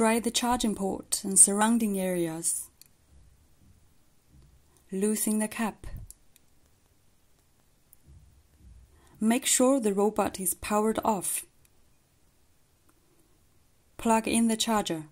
Dry the charging port and surrounding areas. Loosen the cap. Make sure the robot is powered off. Plug in the charger.